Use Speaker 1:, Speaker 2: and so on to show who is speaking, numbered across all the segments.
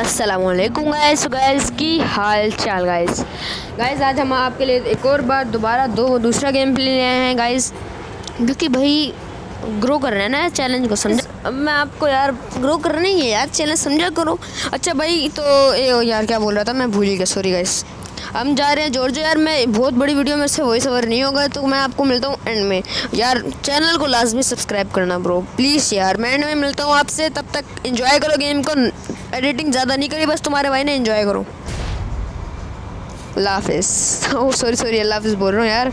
Speaker 1: वालेकुम guys guys की हाल चाल गाइस गाइस आज हम आपके लिए एक और बार दोबारा दो दूसरा गेम प्ले आए हैं गाइस क्योंकि भाई ग्रो कर रहे हैं ना चैलेंज को, समझा? अब मैं आपको यार ग्रो कर ही है यार चैलेंज समझा करो। अच्छा भाई तो ए यार क्या बोल रहा था? मैं भूल गया सॉरी गाइस हम जा रहे हैं जॉर्जो यार, मैं बहुत बड़ी वीडियो में से वॉइस ओवर नहीं होगा तो मैं आपको मिलता हूँ एंड में। यार चैनल को लाजमी सब्सक्राइब करना ब्रो प्लीज़ यार, मैं एंड में मिलता हूँ आपसे, तब तक इंजॉय करो गेम को। एडिटिंग ज़्यादा नहीं करी, बस तुम्हारे भाई ने इंजॉय करो। अल्लाह हाफिज़। सॉरी सॉरी अल्लाह हाफिज़ बोल रहा हूँ यार।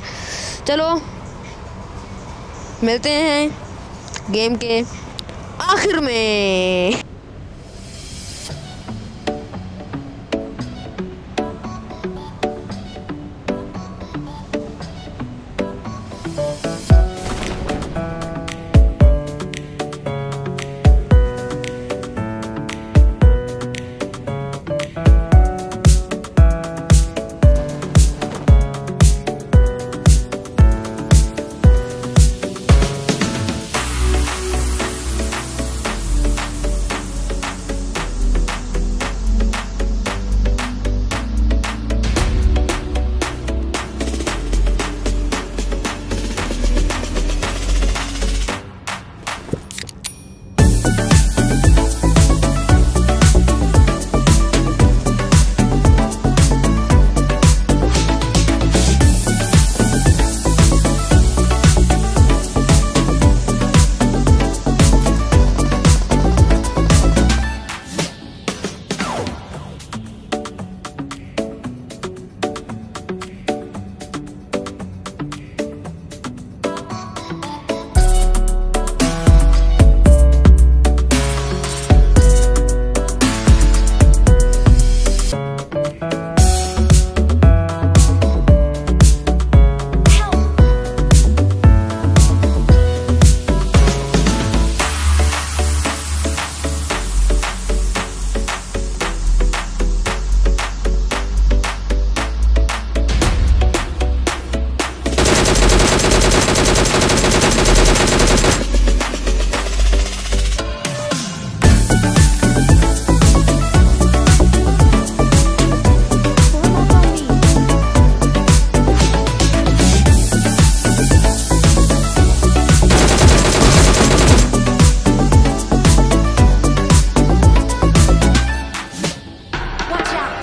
Speaker 1: चलो, मिलते हैं गेम के आखिर में। Watch out!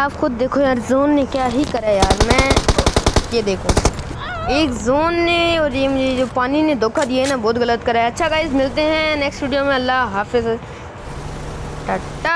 Speaker 1: आप खुद देखो यार जोन ने क्या ही करा यार। मैं ये देखो। एक जोन ने और ये मुझे जो पानी ने धोखा दिया है ना, बहुत गलत करा है। अच्छा गाइज़ मिलते हैं नेक्स्ट वीडियो में। अल्लाह हाफिज़। टाटा।